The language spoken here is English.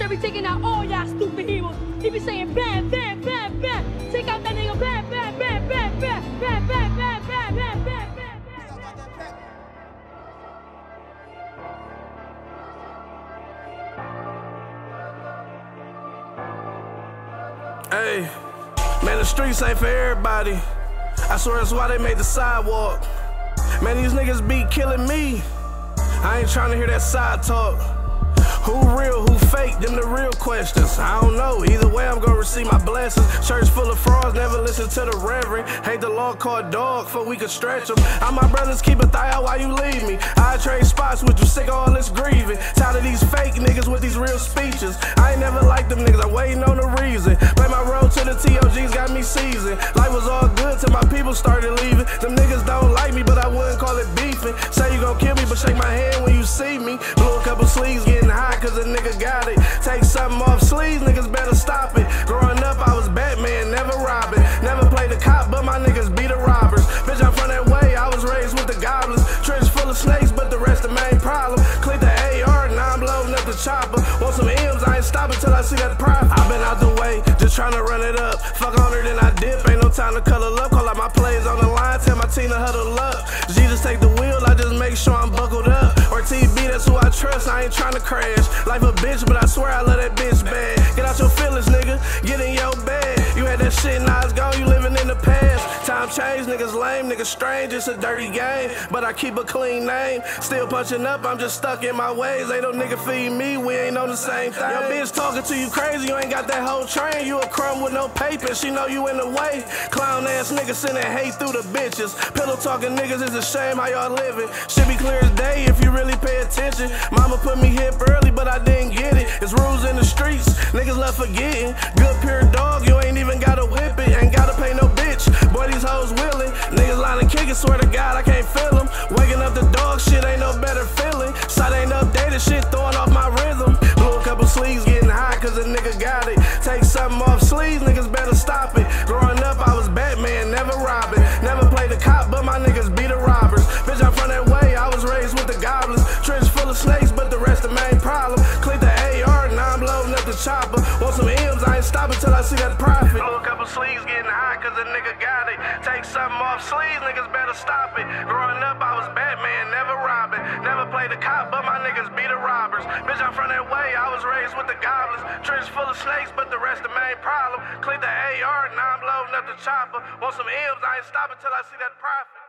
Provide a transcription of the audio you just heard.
sure we taking out all y'all stupid heroes. He be saying bam, bam, bam, bam. Take out that nigga bam, bam, bam, bam, bam, bam, bam, bam, bam, bam, bam. Hey, man, the streets ain't for everybody. I swear that's why they made the sidewalk. Man, these niggas be killing me. I ain't trying to hear that side talk. Who real, who fake, them the real questions. I don't know, either way I'm gonna receive my blessings. Church full of frauds, never listen to the reverend. Hate the law called dog, for we could stretch them. All my brothers keep a thigh out while you leave me. I trade spots with you, sick of all this grieving. Tired of these fake niggas with these real speeches. I ain't never liked them niggas, I'm waiting on the reason. Play my road to the TOGs, got me seasoned. Life was all good till my people started leaving. Them it. Take something off sleeves, niggas better stop it. Growing up, I was Batman, never robbing. Never played a cop, but my niggas be the robbers. Bitch, I'm from that way, I was raised with the goblins. Trench full of snakes, but the rest the main problem. Click the AR, now I'm blowing up the chopper. Want some M's, I ain't stopping till I see that profit. i been out the way, just trying to run it up. Fuck on her, then I dip. Ain't no time to color up. Call out my plays on the line, tell my team to huddle up. Jesus take the trust, I ain't trying to crash. Life a bitch, but I swear I love that bitch bad. Get out your feelings, nigga, get in your bed. You had that shit, now it's gone, you living in the past. Time change, niggas lame, niggas strange, it's a dirty game. But I keep a clean name. Still punching up, I'm just stuck in my ways. Ain't no nigga feed me, we ain't on the same thing. Your bitch talking to you crazy, you ain't got that whole train. You a crumb with no paper, she know you in the way. Clown ass niggas sending hate through the bitches. Pillow talking niggas is a shame how y'all living. Should be clear as day if you really pay attention. Mama put me hip early, but I didn't get it. It's rules in the streets, niggas love forgetting. Good pure dog, you ain't even gotta whip swear to God, I can't feel them. Waking up the dog shit ain't no better feeling. Side ain't updated, shit throwing off my rhythm. Blew a couple sleeves, getting high, cause a nigga got it. Take something off sleeves, niggas better that profit. Blew a couple sleeves, getting high, cause a nigga got it. Take something off sleeves, niggas better stop it. Growing up, I was Batman, never robbing. Never played a cop, but my niggas be the robbers. Bitch, I'm from that way, I was raised with the goblins. Trench full of snakes, but the rest the main problem. Click the AR, now I'm loading up the chopper. Want some M's, I ain't stopping till I see that profit.